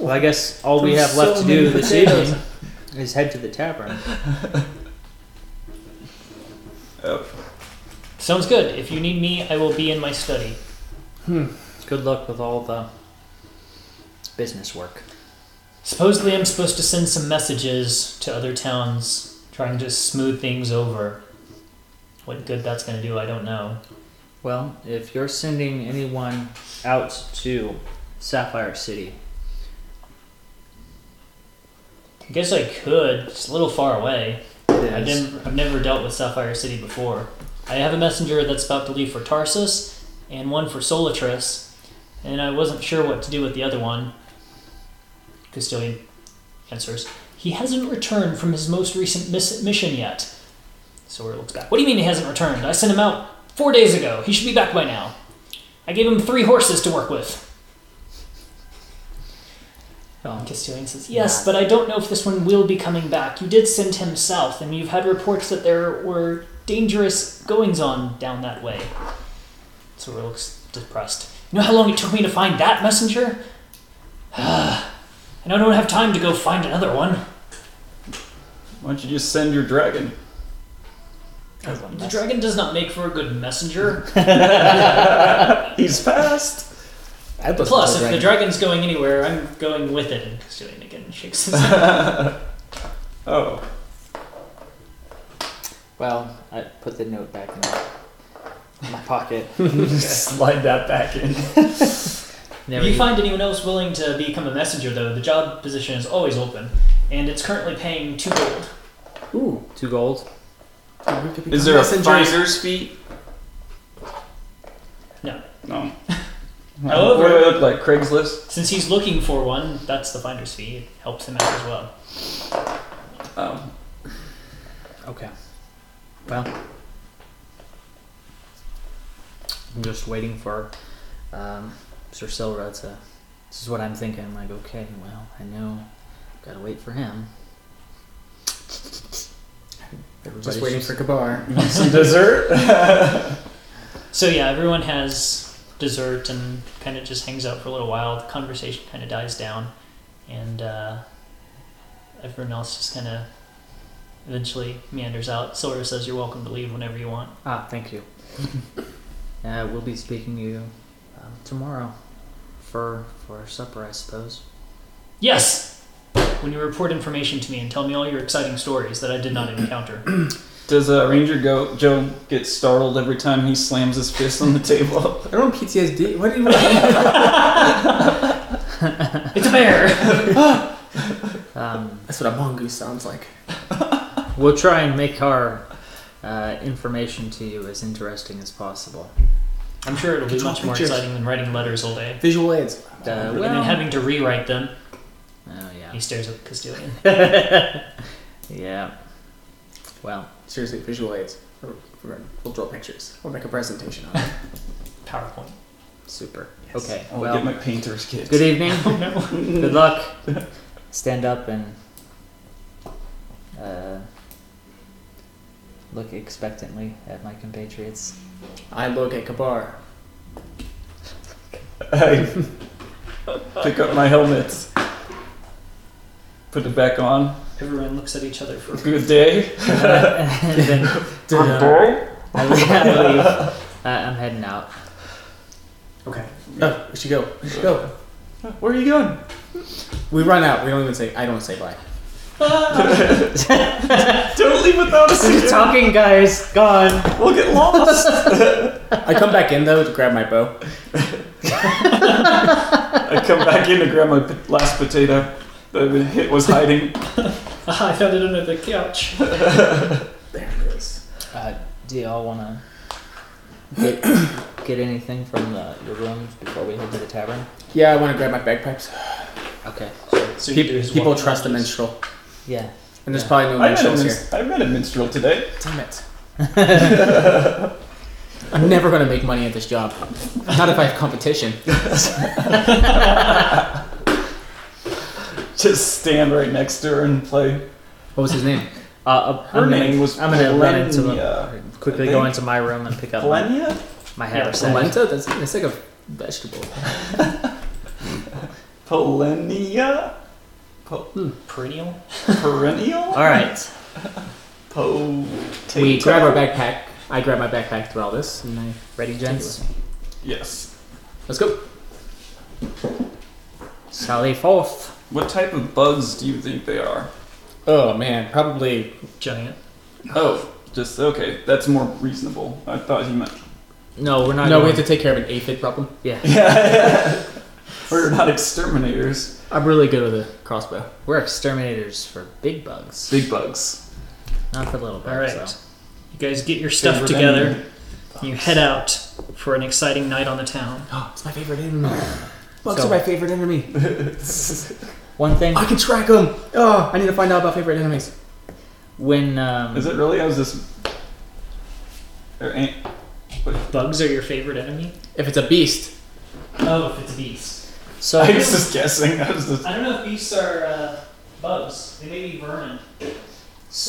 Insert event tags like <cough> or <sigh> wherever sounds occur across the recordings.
Well, I guess all we There's have left so to do many this potatoes. evening is head to the tavern. Oh, Sounds good. If you need me, I will be in my study. Hmm. Good luck with all the business work. Supposedly, I'm supposed to send some messages to other towns, trying to smooth things over. What good that's going to do, I don't know. Well, if you're sending anyone out to Sapphire City, I guess I could. It's a little far away. I've never, I've never dealt with Sapphire City before. I have a messenger that's about to leave for Tarsus, and one for Solitris, and I wasn't sure what to do with the other one. Castilian answers. He hasn't returned from his most recent miss- mission yet. Sora looks back. What do you mean he hasn't returned? I sent him out four days ago. He should be back by now. I gave him three horses to work with. Oh, Castilian says, Yes, Yeah. but I don't know if this one will be coming back. You did send him south, and you've had reports that there were dangerous goings on down that way. Sora looks depressed. You know how long it took me to find that messenger? <sighs> and I don't have time to go find another one. why don't you just send your dragon? The dragon does not make for a good messenger. <laughs> He's fast. I'd listen Plus, to if the the dragon's going anywhere, I'm going with it. And Castilian again <laughs> shakes his head. <laughs> Oh, well, I put the note back in my, my pocket. <laughs> slide that back in. Never if you find anyone else willing to become a messenger, though, the job position is always open, and it's currently paying two gold. Ooh, two gold. we could Is become there a messengers. finder's fee? No. No. However- what do I look like? Craigslist? Since he's looking for one, that's the finder's fee. It helps him out as well. Oh. Okay. Well, I'm just waiting for um, Sir Silra to. This is what I'm thinking. I'm like, okay, well, I know, gotta wait for him. Everybody's Just waiting for Kabar. You <laughs> some dessert? <laughs> So yeah, everyone has dessert and kind of just hangs out for a little while. The conversation kind of dies down, and uh, everyone else just kind of eventually meanders out. Sora says, "You're welcome to leave whenever you want." Ah, thank you. <laughs> uh, we'll be speaking to you um, tomorrow for for supper, I suppose. Yes. When you report information to me and tell me all your exciting stories that I did not <clears throat> encounter. Does uh, Ranger go, Joe get startled every time he slams his fist on the table? <laughs> I don't PTSD. What do you want? <laughs> it's a bear. <laughs> Um, That's what a mongoose sounds like. we'll try and make our uh, information to you as interesting as possible. I'm sure it'll be Draw much more pictures. exciting than writing letters all day. Visual aids. Uh, and then having to rewrite them. oh yeah, He stares at Castilian. yeah. Well, Seriously, visual aids. We're, we're, we'll draw pictures. We'll make a presentation on it. <laughs> PowerPoint. super. Yes. Okay. I'll well, get my painter's kit. good evening. <laughs> Oh no. <laughs> Good luck. Stand up and uh, look expectantly at my compatriots. I look at Kabar. I pick up my helmets, put it back on. Everyone looks at each other for a <laughs> Good day. and then <laughs> <laughs> I leave. I leave. Uh, I'm heading out. Okay. Oh, we should go. We should go. Where are you going? We run out. We don't even say. I don't say bye. Don't leave without a secret. Talking guys, gone. We'll get lost. I come back in though to grab my bow. I come back in to grab my p- last potato that it was hiding. <laughs> I found it under the couch. <laughs> There it is. Uh, do y'all want to get <coughs> get anything from the, your rooms before we head to the tavern? Yeah, I want to grab my bagpipes. Okay. So Peop- you people trust a around and- minstrel, Yeah. and there's Yeah. probably no I met, a minstrels here. I met a minstrel today. Damn it. <laughs> I'm never gonna make money at this job. Not if I have competition. Just stand right next to her and play. What was his name? Uh, uh, Her I'm name gonna, was I'm gonna run into the, quickly go into my room and pick up my, Plenia? my Yeah, haversack. Polenta? That's, that's like a vegetable. <laughs> Polenia? Po- Perennial. perennial? <laughs> All right. Po. We grab our backpack. I grab my backpack through all this, and I Ready, gents? Yes. let's go. Sally forth. What type of bugs do you think they are? Oh man, probably Giant. Oh, just okay. That's more reasonable. I thought you meant. No, we're not. no. We have to take care of an aphid problem. Yeah, <laughs> Yeah. We're not exterminators. I'm really good with a crossbow. we're exterminators for big bugs, Big bugs. not for little bugs. All right. though. You guys get your stuff Favorite together. enemy. You head out for an exciting night on the town. Oh, <gasps> it's my favorite enemy. Bugs So- are my favorite enemy. <laughs> One thing I can track them. Oh, I need to find out about favorite enemies. when um, Is it really? I was just. There ain't. Bugs are your favorite enemy? If it's a beast, Oh, if it's a beast. so I was just guessing. I was just. I don't know if beasts are uh, bugs. They may be vermin.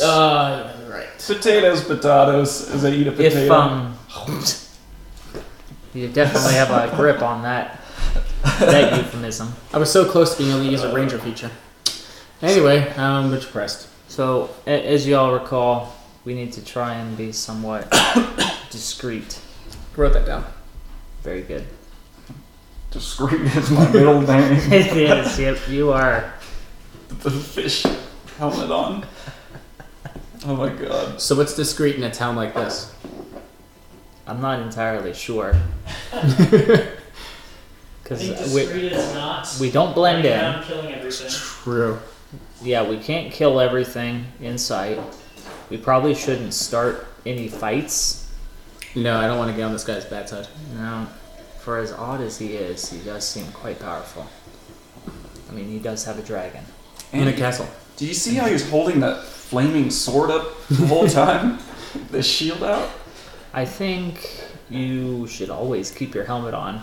uh, right. Potatoes, potatoes. As I eat a potato. if um, <laughs> you definitely have a grip on that that euphemism. I was so close to being able to use a ranger feature. Anyway, I'm um, depressed. So, a- as you all recall, we need to try and be somewhat <coughs> discreet. Wrote that down. Very good. Discreet is my middle <laughs> name. it is. Yep, you are. the fish helmet on. Oh my god. So what's discreet in a town like this? I'm not entirely sure. <laughs> I think Because we, is not. we don't blend running in. around killing everything. True. Yeah, we can't kill everything in sight. We probably shouldn't start any fights. No, I don't want to get on this guy's bad side. No, for as odd as he is, he does seem quite powerful. I mean, he does have a dragon. In a castle. do you see how he was holding that flaming sword up the whole <laughs> time? the shield out? I think you should always keep your helmet on.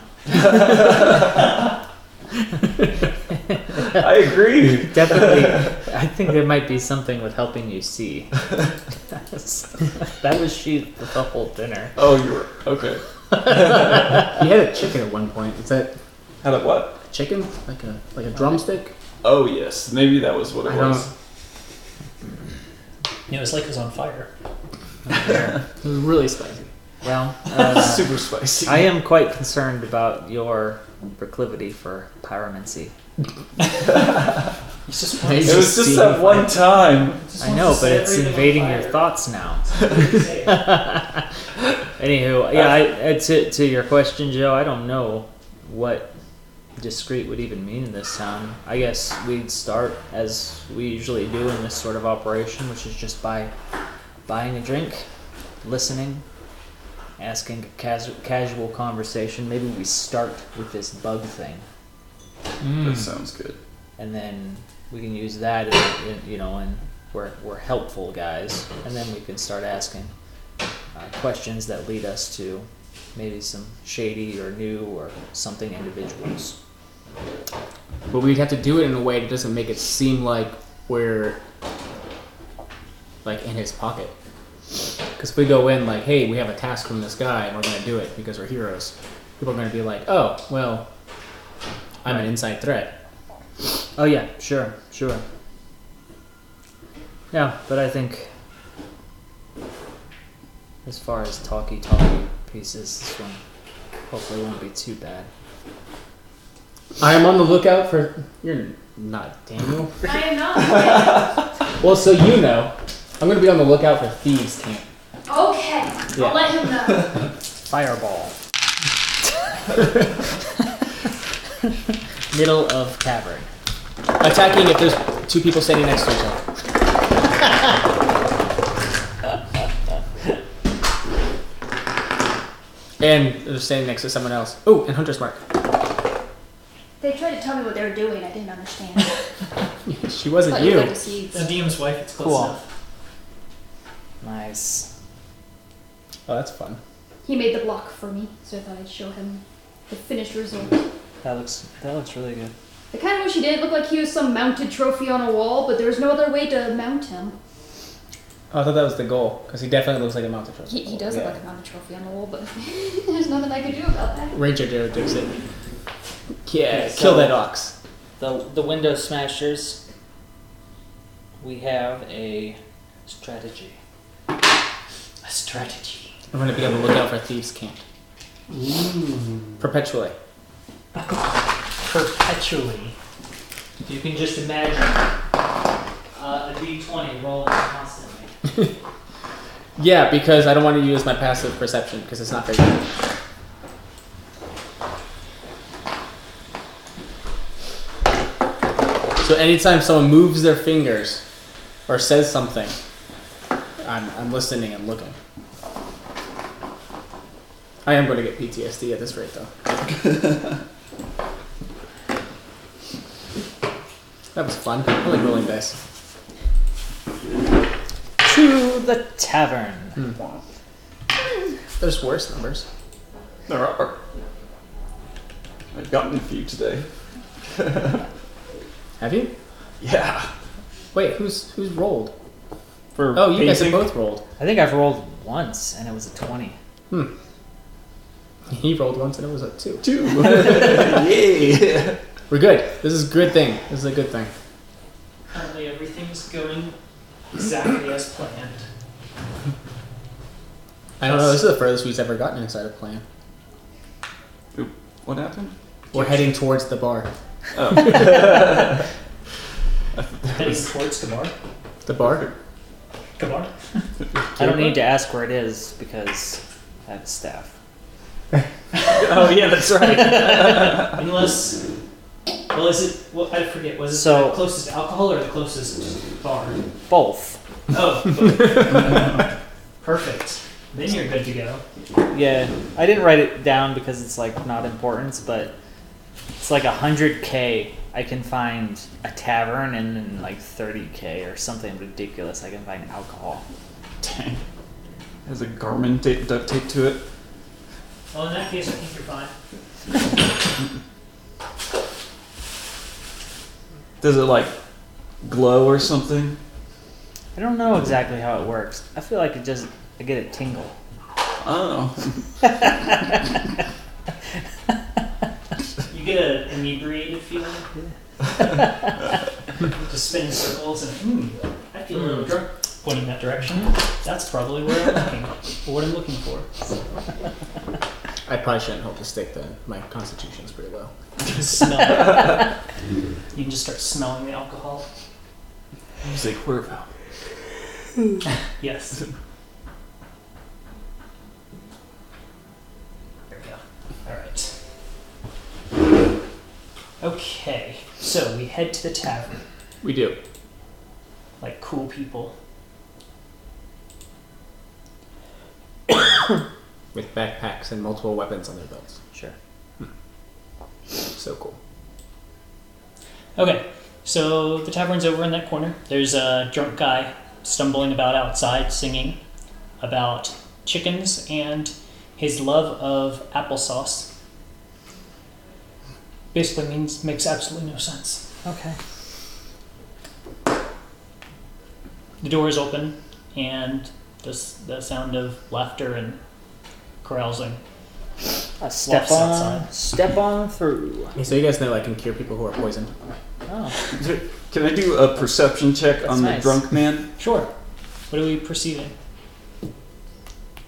I agree. Definitely, I think there might be something with helping you see. <laughs> that was she the whole dinner. Oh, you were. Okay. <laughs> He had a chicken at one point. Is that Had a what? a chicken? Like a like a drumstick? Oh, yes. Maybe that was what it I don't was. You know, it's like it was on fire. <laughs> It was really spicy. Well, <laughs> uh, Super spicy. I am quite concerned about your proclivity for pyromancy. He's just It was just that one time. I know, but it's invading your thoughts now. <laughs> Say. Anywho, yeah, I, uh, to, to your question, Joe, I don't know what discreet would even mean in this town. I guess we'd start as we usually do in this sort of operation, which is just by buying a drink, listening, asking a casu- casual conversation. Maybe we start with this bug thing, That sounds good. and then we can use that, in, in, you know, and we're, we're helpful guys, and then we can start asking uh, questions that lead us to maybe some shady or new or something individuals. But we'd have to do it in a way that doesn't make it seem like we're like in his pocket. Because if we go in like, hey, we have a task from this guy and we're gonna do it because we're heroes, people are gonna be like, oh, well, I'm an inside threat. Oh yeah, sure, sure. Yeah, but I think as far as talky talky pieces, this one hopefully won't be too bad. I am on the lookout for. You're not Daniel. I am not. <laughs> Well, so you know, I'm gonna be on the lookout for thieves' camp. Okay, Yeah. I'll let him know. <laughs> Fireball. <laughs> Middle of cavern. Attacking if there's two people standing next to each other. <laughs> and they're standing next to someone else. Oh, and Hunter's Mark. They tried to tell me what they were doing. I didn't understand. she wasn't Thought you. were like seeds. The DM's wife, it's close Cool. enough. Nice. Oh, that's fun. He made the block for me, so I thought I'd show him the finished result. That looks that looks really good. I kind of wish he didn't look like he was some mounted trophy on a wall, but there was no other way to mount him. Oh, I thought that was the goal because he definitely looks like a mounted trophy. He, he does Yeah. look like a mounted trophy on the wall, but <laughs> there's nothing I could do about that. Ranger Jared Dixon. Yeah, so- kill that ox. the the window smashers. We have a strategy. A strategy. I'm gonna be on the lookout for thieves' camp. Ooh. Perpetually. Perpetually. You can just imagine uh, a d20 rolling constantly. <laughs> Yeah, because I don't want to use my passive perception because it's not very good. So anytime someone moves their fingers or says something, I'm, I'm listening and looking. I am going to get PTSD at this rate, though. <laughs> that was fun. I like rolling dice. To the tavern. Hmm. There's worse numbers. There are. I've gotten a few today. <laughs> Have you? Yeah. Wait, who's who's rolled? For Oh, you guys have pacing? both rolled. I think I've rolled once and it was a twenty. Hmm. He rolled once and it was a two. Two. <laughs> <laughs> Yay. We're good. This is a good thing. This is a good thing. Currently, everything's going exactly as planned. I don't know. This is the furthest we've ever gotten inside a plan. What happened? We're heading towards the bar. Oh. <laughs> Heading towards Kabar. The bar? Kabar? I don't need to ask where it is because I have staff. <laughs> oh yeah, that's right. <laughs> Unless, well, is it? Well, I forget. Was it So- the closest alcohol or the closest bar? Both. Oh, <laughs> perfect. Then you're good to go. Yeah, I didn't write it down because it's like not important, but it's like a hundred k. I can find a tavern, and then like thirty k or something ridiculous. I can find alcohol. Dang. Has a Garmin tape, duct tape to it. Well, in that case, I think you're fine. Does it like glow or something? I don't know exactly how it works. I feel like it just I get a tingle. Oh. You get an inebriated feeling. <laughs> Just spinning circles and hmm, I feel a little drunk. Pointing that direction. That's probably where I'm looking. What I'm looking for. <laughs> I probably shouldn't hold the stick then. My constitution's pretty low. <laughs> Smell. it. <laughs> you can just start smelling the alcohol. Music where Yes. <laughs> There we go. Alright. Okay, so we head to the tavern We do. like cool people. <coughs> With backpacks and multiple weapons on their belts. Sure. Hmm. So cool. Okay, so the tavern's over in that corner. There's a drunk guy stumbling about outside singing about chickens and his love of applesauce. Basically means makes absolutely no sense. Okay. The door is open and this the sound of laughter and carousing. Uh, step Walks on, outside. step on through. Yeah, so you guys know I can cure people who are poisoned. Oh, Can I do a perception check That's on the nice. drunk man? Sure. What are we perceiving?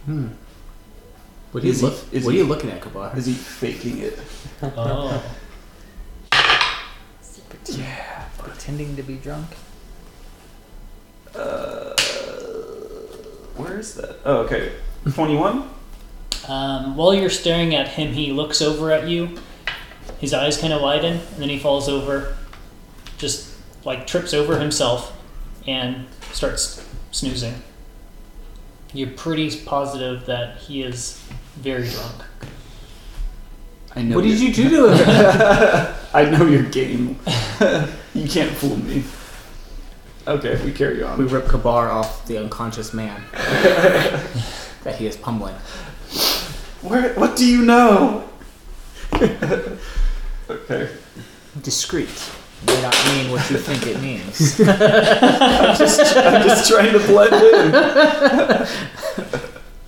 Hmm. What are you Is he- look? is what he- are you looking at, Kabar? Is he faking it? Oh. Yeah. pretending to be drunk. Uh, where is that? Oh, okay. 21? Um, while you're staring at him, he looks over at you. His eyes kind of widen, and then he falls over, just like trips over himself, and starts snoozing. You're pretty positive that he is very drunk. I know. What did your- you do to <laughs> him? I know your game. <laughs> you can't fool me. Okay, we carry on. we rip Kabar off the unconscious man <laughs> that he is pummeling. Where? What do you know? <laughs> okay. Discreet may not mean what you think it means. <laughs> I'm just, I'm just trying to blend in.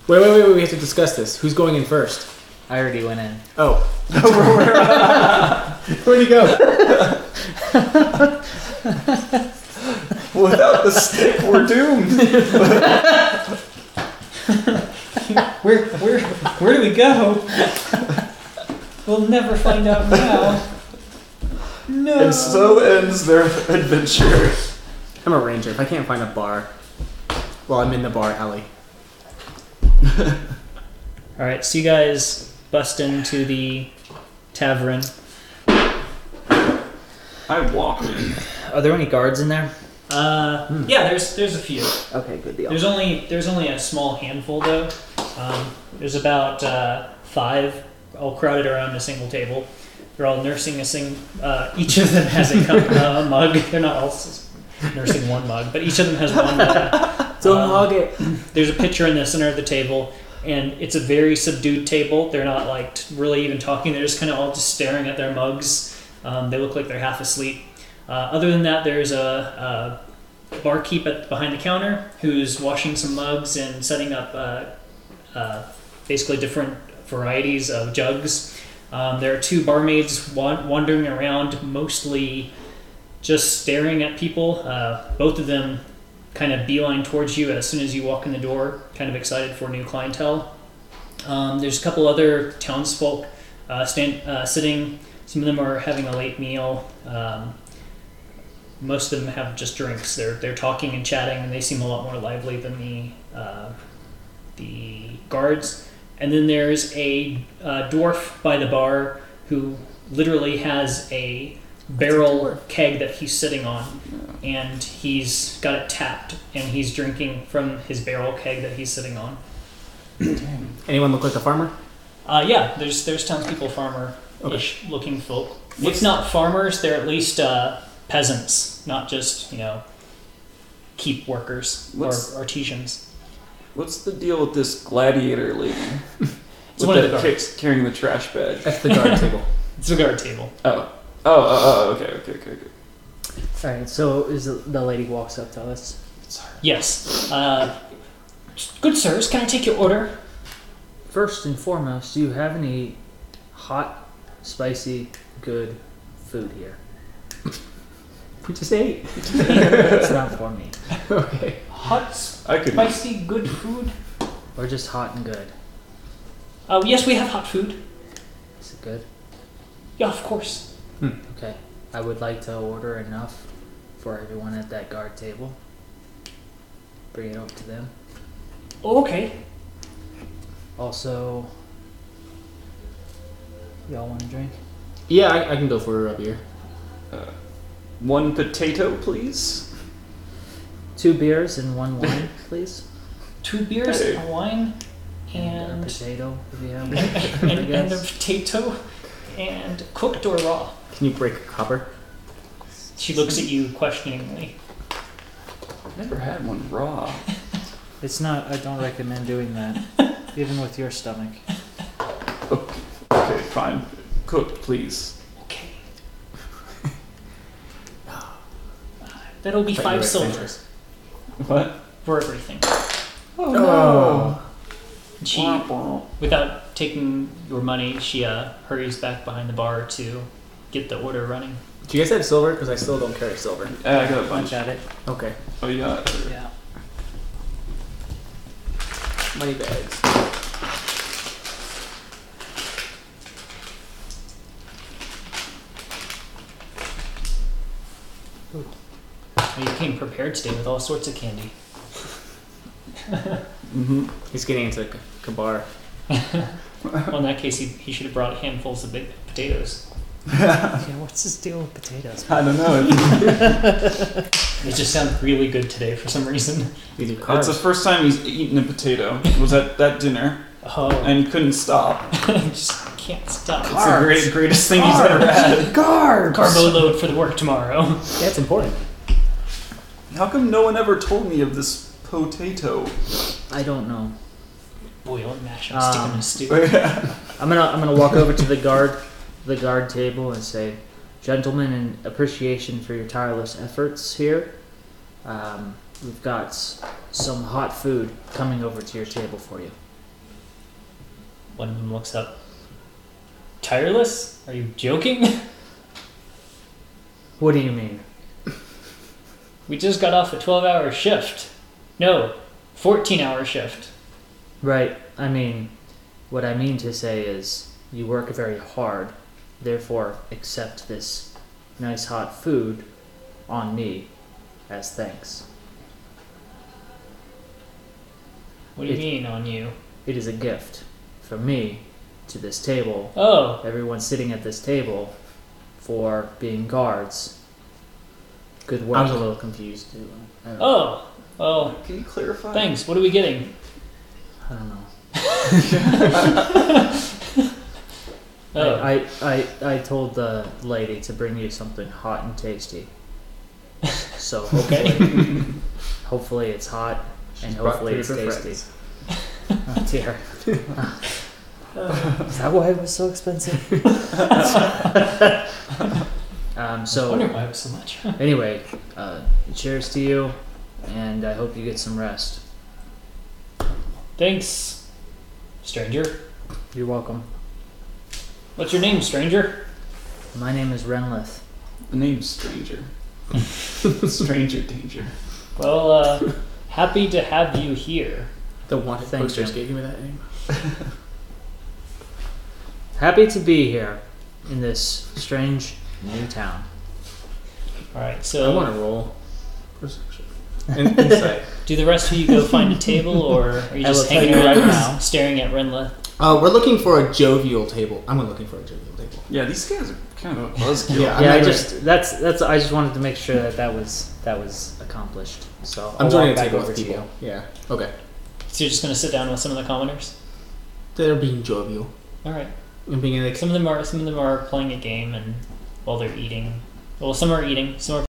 Wait, wait, wait, wait. We have to discuss this. Who's going in first? I already went in. Oh, <laughs> where'd he go? Without the stick, we're doomed. <laughs> Where where where do we go? We'll never find out now. No. And so ends their adventure. I'm a ranger. If I can't find a bar, well, I'm in the bar alley. <laughs> All right, so you guys bust into the tavern. I walk in. Are there any guards in there? Uh, yeah, there's there's a few. Okay, good deal. There's only there's only a small handful though. Um, there's about uh, five all crowded around a single table. They're all nursing a sing. Uh, each of them has a cup, <laughs> uh, mug. They're not all nursing one mug, but each of them has one mug. Don't Um, hog it. There's a picture in the center of the table, and it's a very subdued table. They're not like really even talking. They're just kind of all just staring at their mugs. Um, they look like they're half asleep. Uh, other than that, there's a, a barkeep at behind the counter who's washing some mugs and setting up uh, uh, basically different varieties of jugs. Um, there are two barmaids wan- wandering around, mostly just staring at people. Uh, both of them kind of beeline towards you as soon as you walk in the door, kind of excited for new clientele. Um, there's a couple other townsfolk uh, stand, uh, sitting. Some of them are having a late meal. Um, most of them have just drinks. They're they're talking and chatting, and they seem a lot more lively than the uh, the guards. And then there's a uh, dwarf by the bar who literally has a barrel keg that he's sitting on, and he's got it tapped, and he's drinking from his barrel keg that he's sitting on. Anyone look like a farmer? Uh, yeah, there's there's townspeople, farmer-ish looking folk. If not farmers, they're at least uh, peasants, not just you know keep workers What's- or artisans. What's the deal with this gladiator lady? It's one of the that guards. carrying the trash bag. That's the guard table. <laughs> It's a guard table. Oh. Oh, oh, oh, okay, okay, okay, okay. All right. So is the, the lady walks up to us? Sorry. Yes. Uh, good sirs, can I take your order? First and foremost, do you have any hot, spicy, good food here? We just ate. it's not for me. <laughs> okay. Hot, I could. spicy, good food. Or just hot and good. Oh yes, we have hot food. Is it good? Yeah, of course. Hmm. Okay. I would like to order enough for everyone at that guard table. Bring it up to them. Oh, okay. Also, y'all want a drink? Yeah, I, I can go for a beer. Uh, One potato, please. Two beers and one wine, <laughs> please. Two beers, Hey. a wine, a and potato, if you have <laughs> one. and, I and a guess. potato, and cooked or raw. Can you break a copper? She looks at you questioningly. Never had one raw. <laughs> It's not. I don't recommend doing that, even with your stomach. Okay, fine. Cooked, please. That'll be Thought you five silver adventurous. What? for everything. Oh, no. She, Womp womp. without taking your money, she uh, hurries back behind the bar to get the order running. Do you guys have silver? Because I still don't carry silver. Yeah, I got a bunch. Got it. Okay. Oh, you got. Yeah. Money bags. You came prepared today with all sorts of candy. Mm-hmm. He's getting into k- kabar. <laughs> Well, in that case, he, he should have brought handfuls of big potatoes. <laughs> Yeah. What's this deal with potatoes? I don't know. <laughs> They just sound really good today for some reason. These are It's carbs. the first time he's eaten a potato. It was at that dinner, Oh, and he couldn't stop. just can't stop. It's the great, greatest thing he's ever had. Carbo load for the work tomorrow. Yeah, it's important. How come no one ever told me of this potato? I don't know. Boil and mash and stick them in Um, a stew. <laughs> I'm gonna I'm gonna walk over to the guard the guard table and say, gentlemen, in appreciation for your tireless efforts here, um, we've got s- some hot food coming over to your table for you. One of them looks up. Tireless? Are you joking? <laughs> What do you mean? We just got off a 12 hour shift. No, 14 hour shift. Right. I mean, what I mean to say is you work very hard, therefore accept this nice hot food on me as thanks. What do you It- mean on you? It is a gift from me to this table, Oh, everyone sitting at this table, for being guards. Good work. I was a little confused too. I don't oh, oh, Can you clarify? thanks. What are we getting? I don't know. <laughs> Oh, I, I, I, I told the lady to bring you something hot and tasty. <laughs> So okay. hopefully, hopefully it's hot and brought hopefully food it's for tasty. <laughs> Oh dear. Is that why it was so expensive? Um, I was so why it was so much. <laughs> anyway, uh, cheers to you, and I hope you get some rest. Thanks, stranger. You're welcome. What's your name, stranger? My name is Renlith. The name's Stranger. <laughs> Stranger Danger. Well, uh, happy to have you here. The wanted Thank posters you. gave me that name. <laughs> Happy to be here in this strange new town. All right, so I so want to roll perception. In, insight. do the rest of you go find a table, or are you <laughs> I will just tell hanging you around right now. <laughs> staring at Renla? Uh, we're looking for a jovial table. I'm looking for a jovial table. Yeah, these guys are kind of a buzzkill. Yeah, I'm yeah, I gonna- just that's that's I just wanted to make sure that that was that was accomplished. So I'm I'll joining walk a back table over with to people. you. Yeah. Okay. So you're just gonna sit down with some of the commoners? They're being jovial All right. and being like Some of them are some of them are playing a game and while they're eating. Well, some are eating, some are